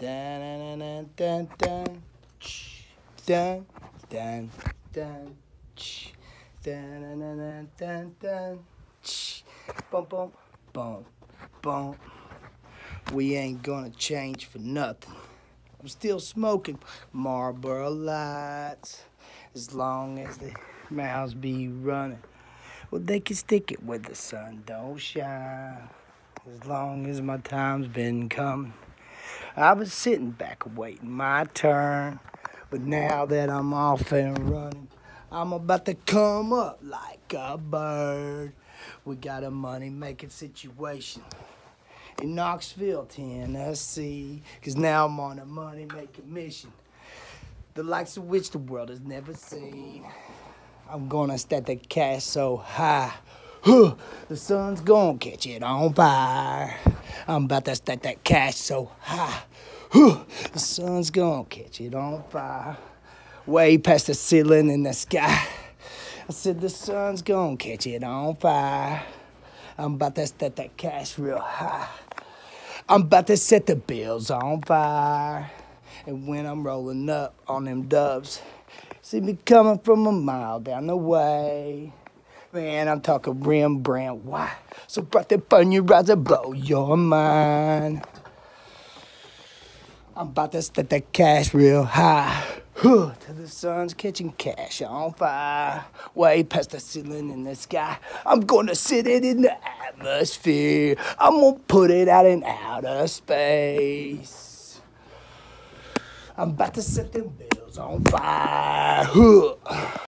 Dun dun dun dun dun dun dun dun dun dun dun Boom boom boom boom. We ain't gonna change for nothing. I'm still smoking Marlboro Lights as long as the mouths be running. Well, they can stick it where the sun don't shine. As long as my time's been coming. I was sitting back waiting my turn. But now that I'm off and running, I'm about to come up like a bird. We got a money making situation in Knoxville, Tennessee. Cause now I'm on a money making mission. The likes of which the world has never seen. I'm gonna stack the cash so high. The sun's gonna catch it on fire. I'm about to stack that cash so high. Huh, the sun's gonna catch it on fire. Way past the ceiling in the sky. I said the sun's gonna catch it on fire. I'm about to stack that cash real high. I'm about to set the bills on fire. And when I'm rolling up on them dubs, see me coming from a mile down the way. Man, I'm talking Rembrandt Why? So that burn your eyes and blow your mind. I'm about to set that cash real high. Till the sun's catching cash on fire. Way past the ceiling in the sky. I'm gonna sit it in the atmosphere. I'm gonna put it out in outer space. I'm about to set them bills on fire.